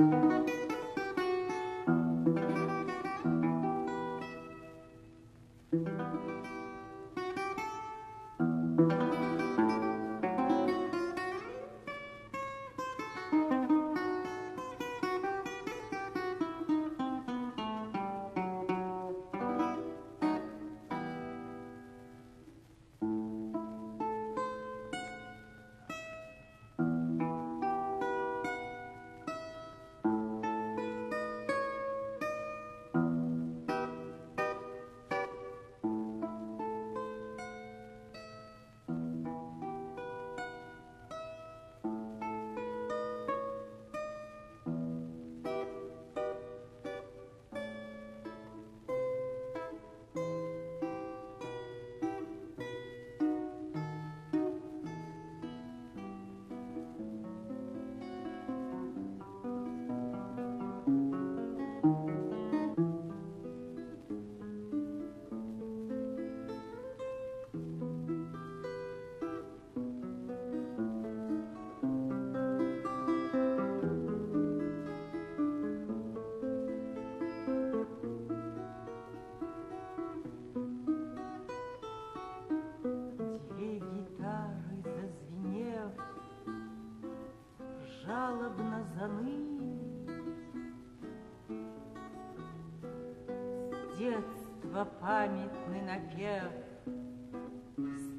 Música детства памятный напев.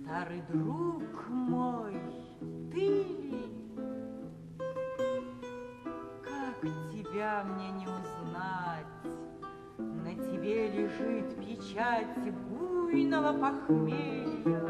Старый друг мой, ты ли? Как тебя мне не узнать? На тебе лежит печать буйного похмелья.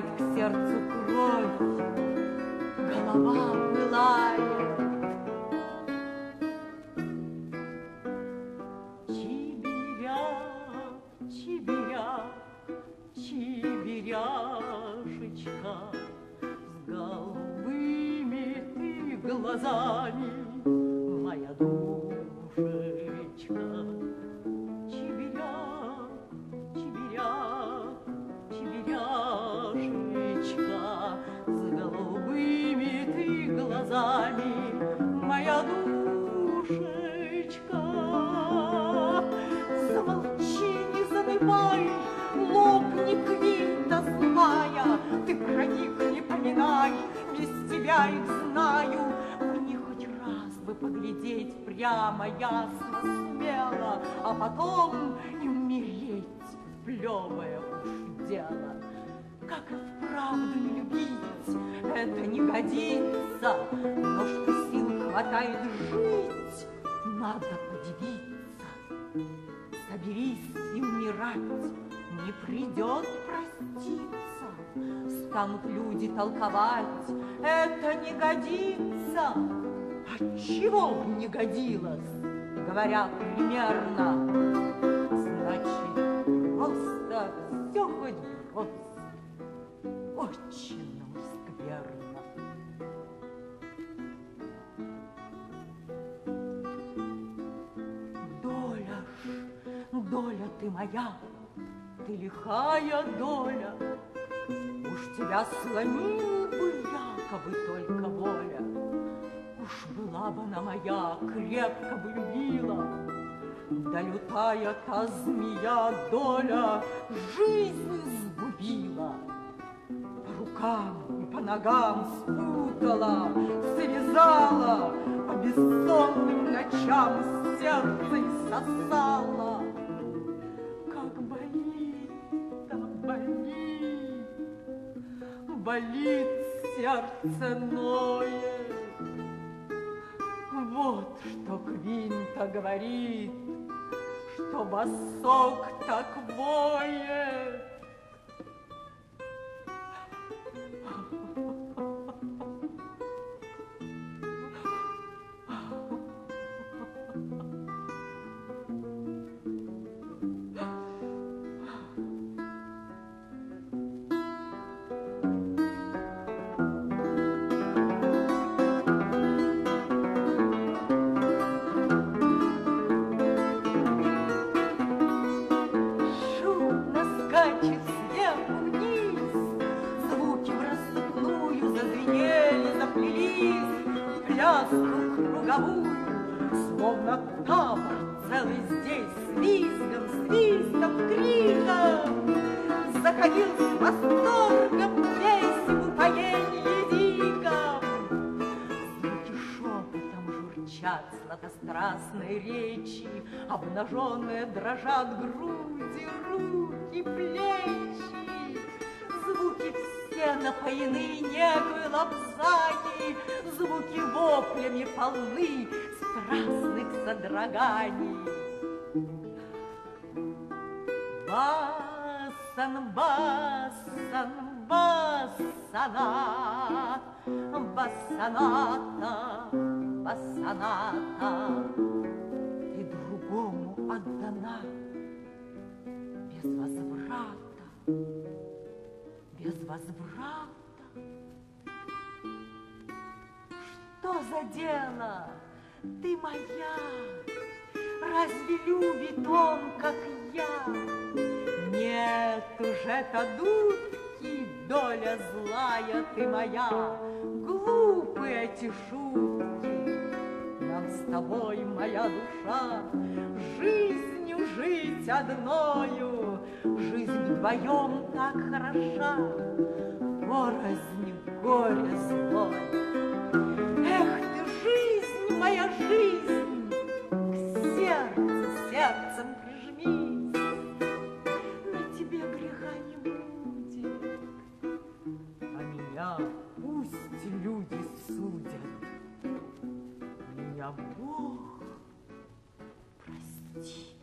la годится, но что сил хватает жить, надо подивиться. Соберись и умирать, не придет проститься. Станут люди толковать, это не годится. чего не годилось, говорят примерно, ты моя, ты лихая доля. Уж тебя сломил бы якобы только воля. Уж была бы она моя, крепко бы любила, Да лютая та змея доля жизнь сгубила. По рукам и по ногам спутала, связала, По бессонным ночам сердце сосала. Болит сердце ноет. Вот что Квинта говорит, что босок так воет. Сладострастной речи, Обнаженные дрожат груди, руки, плечи. Звуки все напоены негой лапзани, Звуки воплями полны страстных содроганий. Басан, басан, басана, басаната, другому отдана без возврата, без возврата. Что за дело? Ты моя, разве любит он, как я? Нет уж, это дудки, доля злая ты моя, Глупые эти шутки, с тобой, моя душа, Жизнью жить одною, Жизнь вдвоем так хороша, Порознь горе злой. Эх ты, жизнь, моя жизнь, К сердцу сердцем прижмись, На тебе греха не будет, А меня пусть люди судят. Меня Бог 七。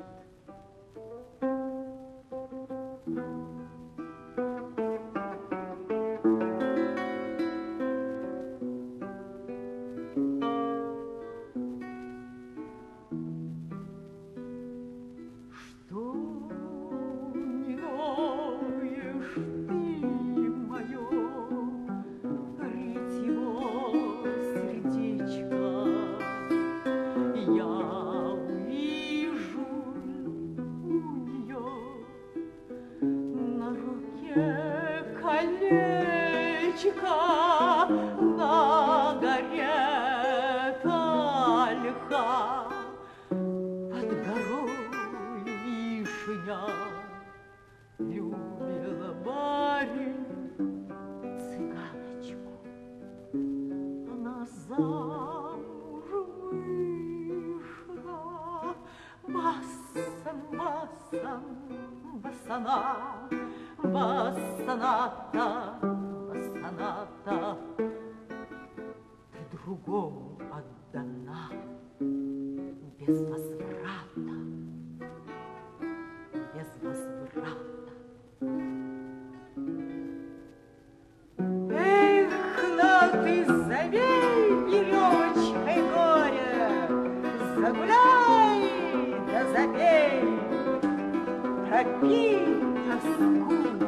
예.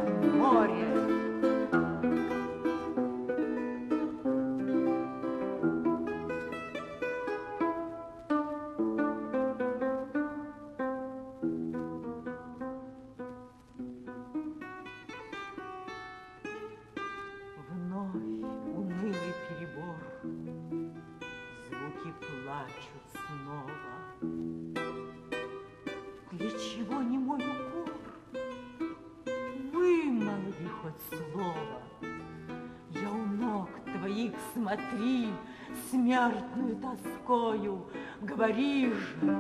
говори же,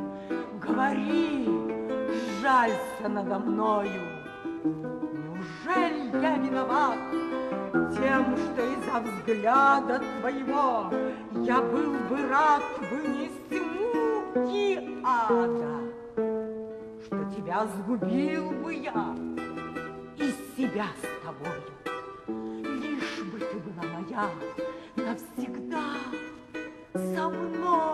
говори, жалься надо мною. Неужели я виноват тем, что из-за взгляда твоего я был бы рад вынести муки ада, что тебя сгубил бы я и себя с тобою, лишь бы ты была моя навсегда со мной.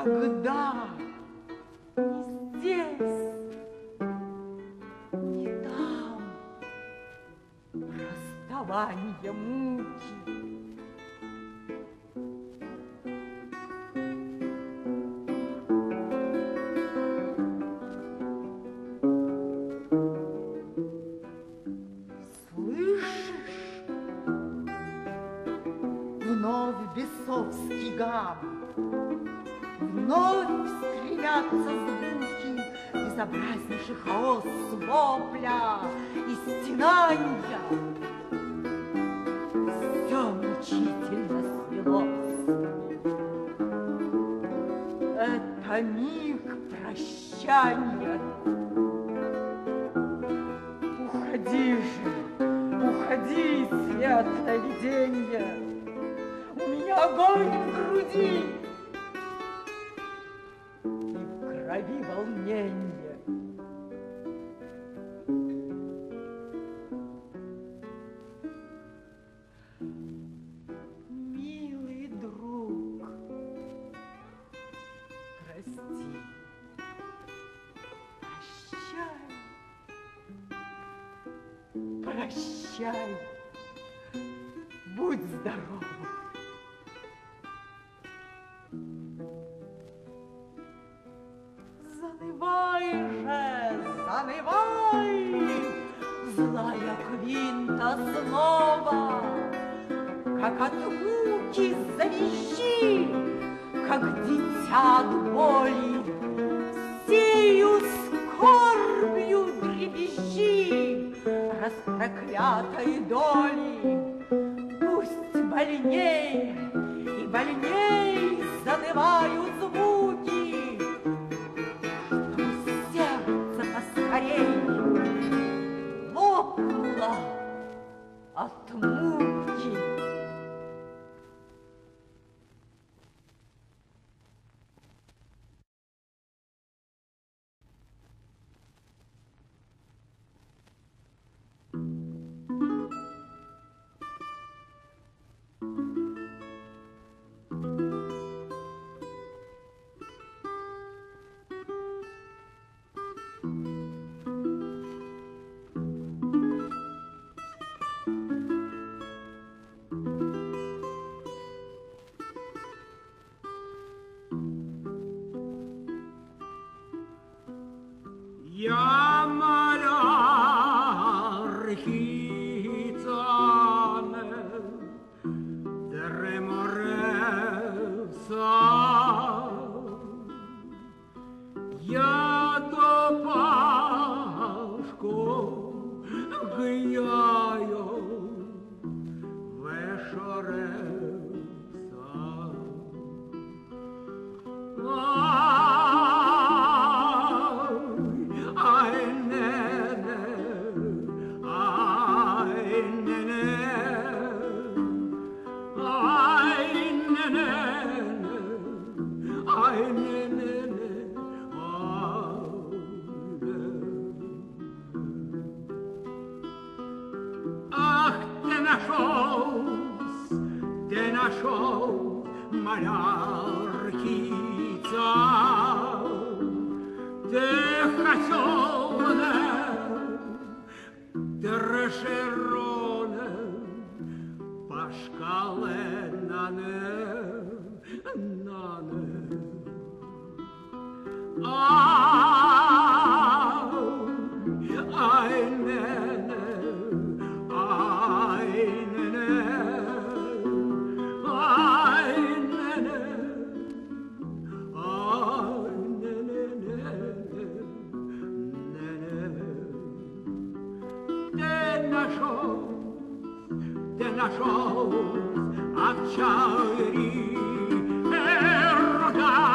how good thou прощай, будь здоров. солярки Деха темная, по шкале на не, на не. А lasciò acciaierie e rogare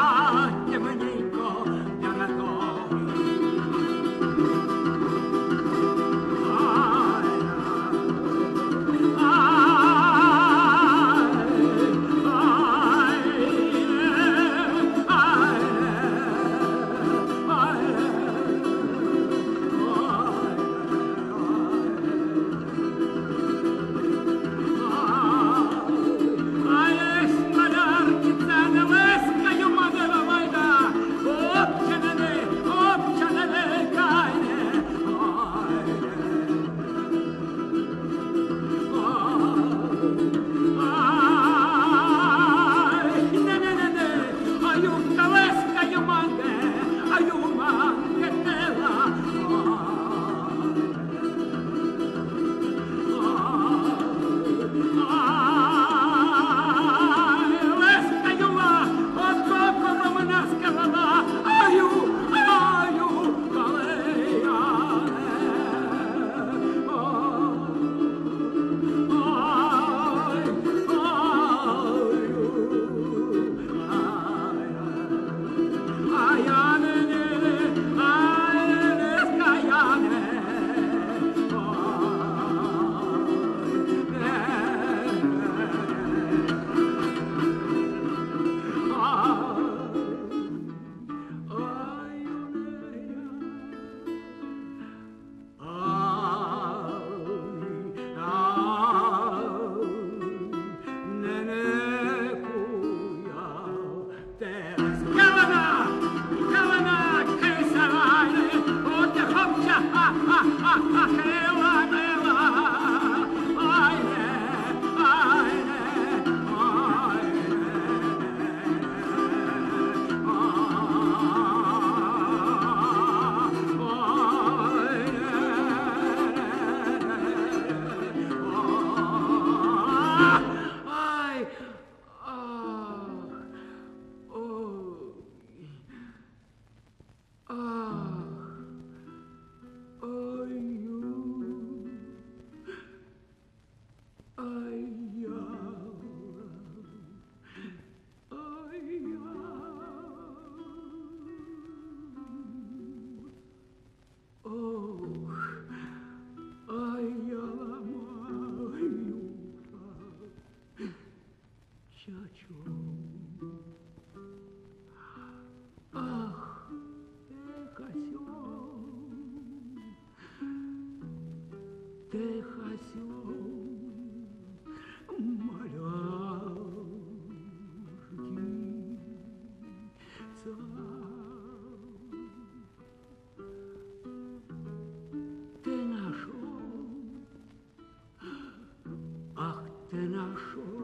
Ах, ты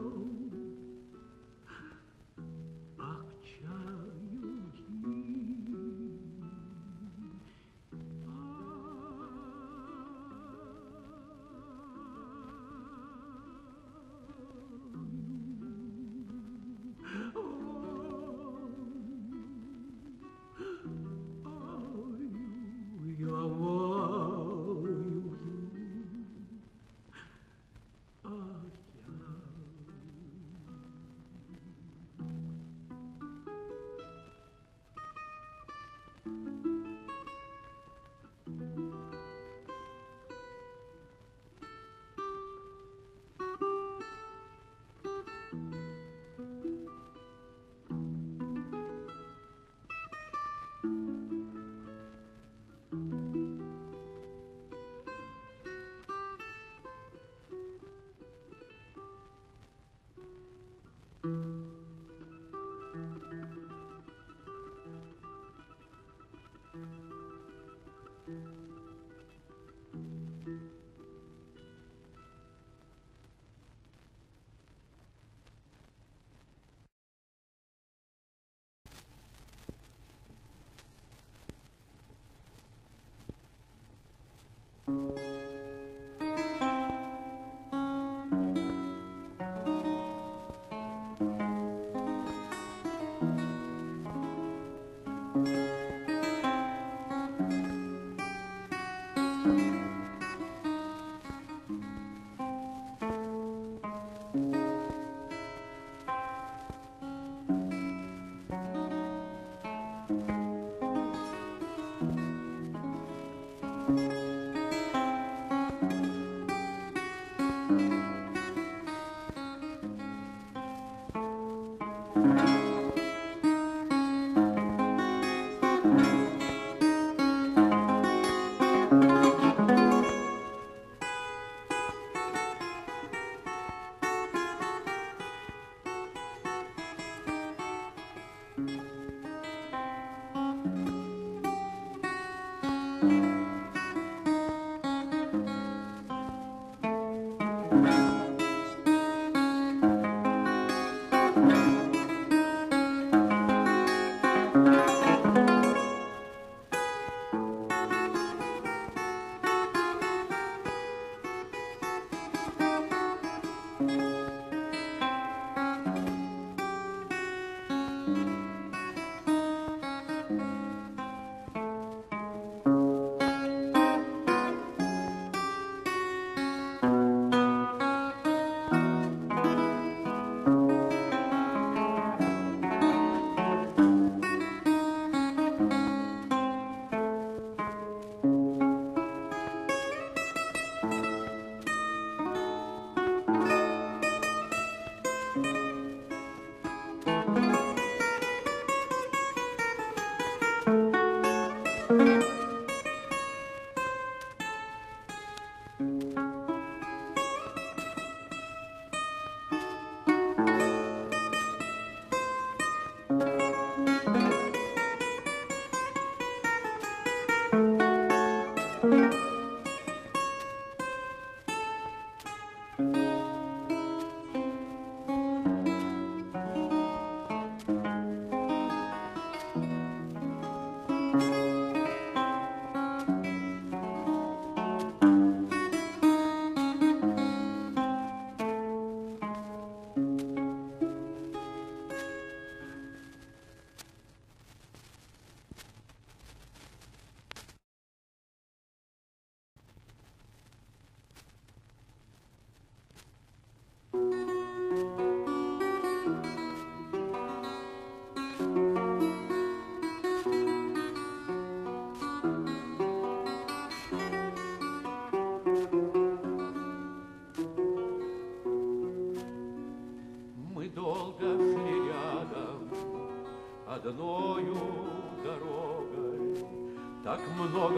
Thank mm -hmm. you.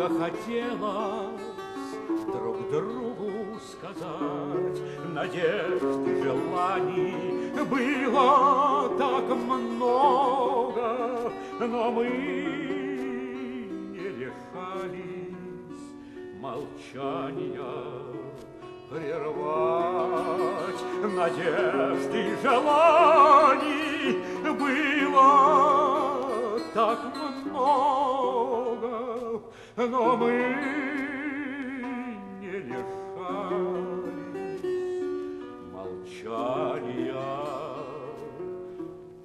Много хотелось друг другу сказать. Надежд и желаний было так много, Но мы не решались молчания прервать надежд и желаний но мы не решались молчания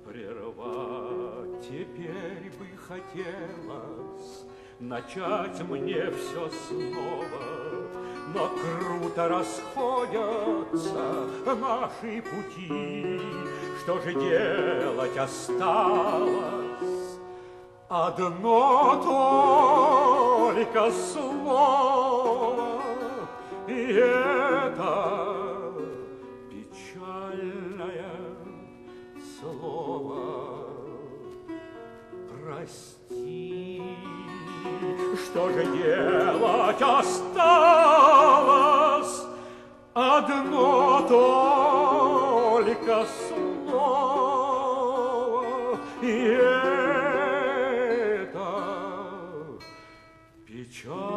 прервать. Теперь бы хотелось начать мне все снова, но круто расходятся наши пути. Что же делать осталось? Одно только слово, и это печальное слово прости. Что же делать осталось? Одно только слово, и печальное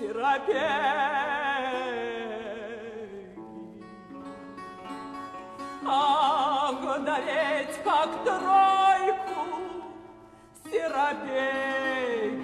Серапей. Ах, да ведь как тройку Серапей лошадей.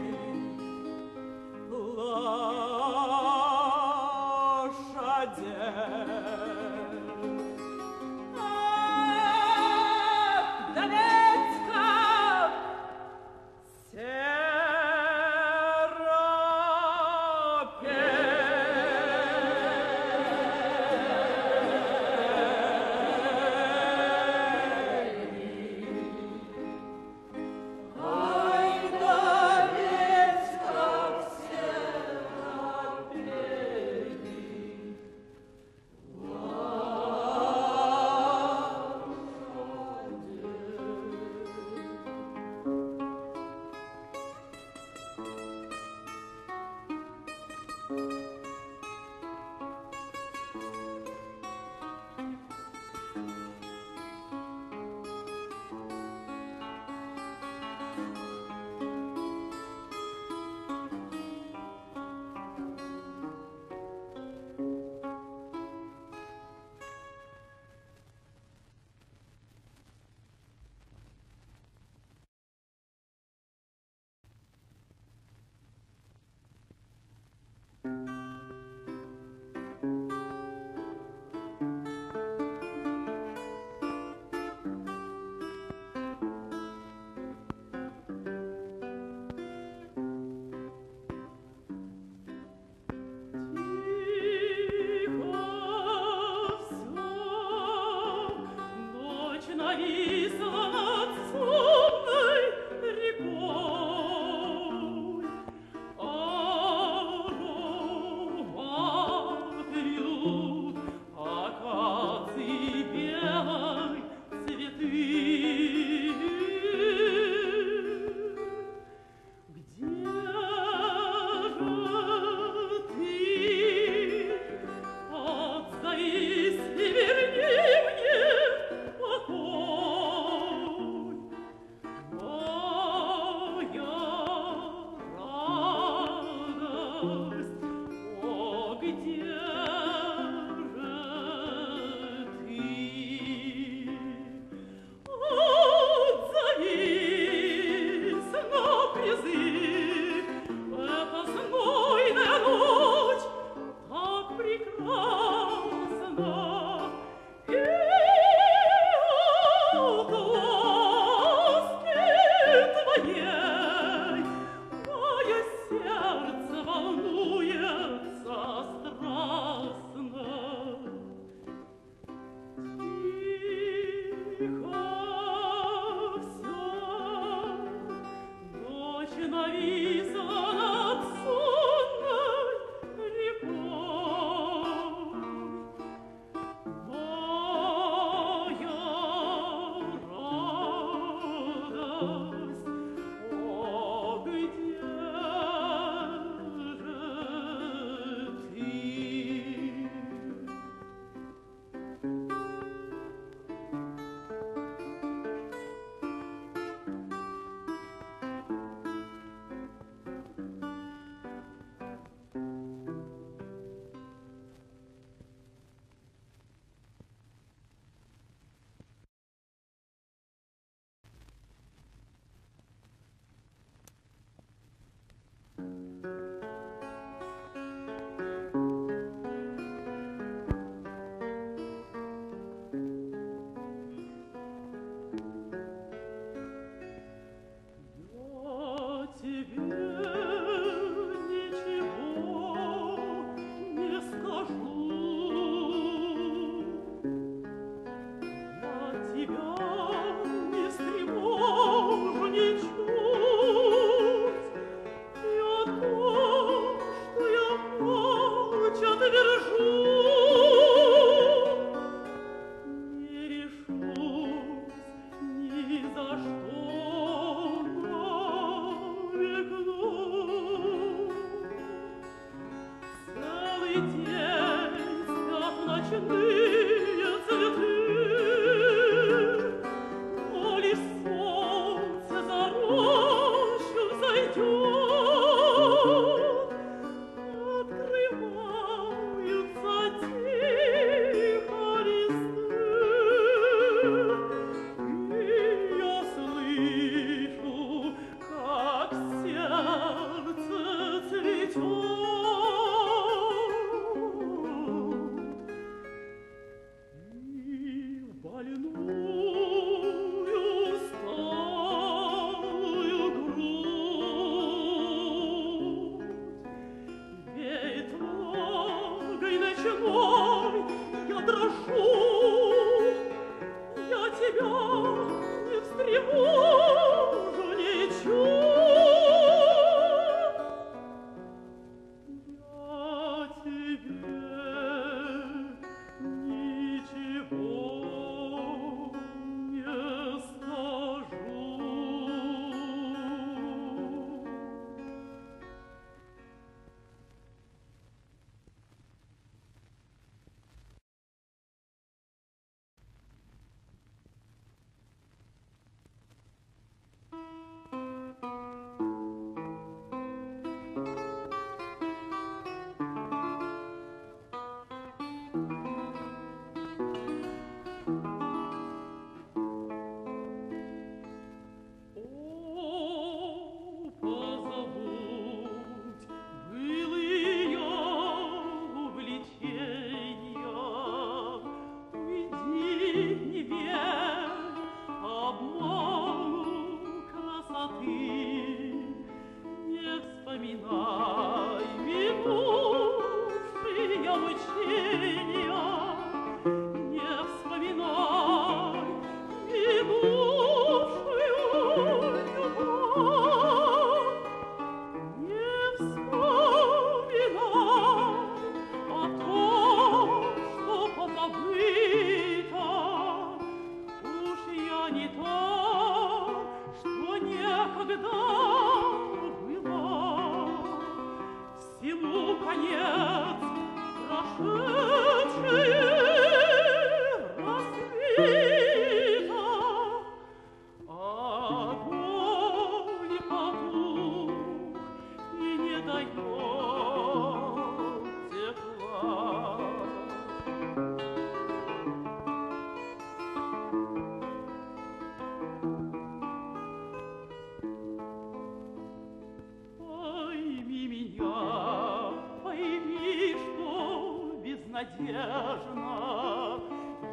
Безнадежно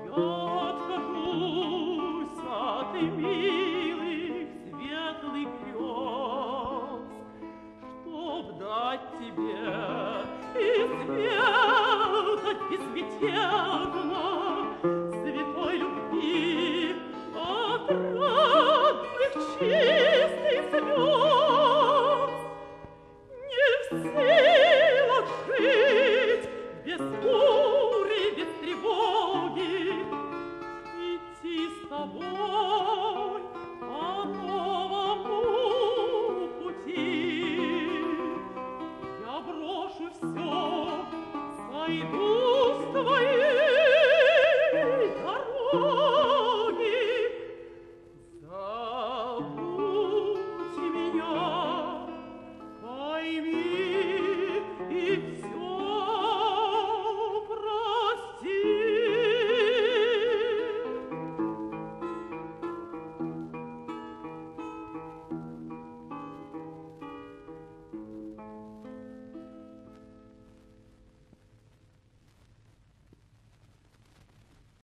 Я откажусь от милых светлых грез, Чтоб дать тебе изведать безмятежно Святой любви отрадных чистых слез.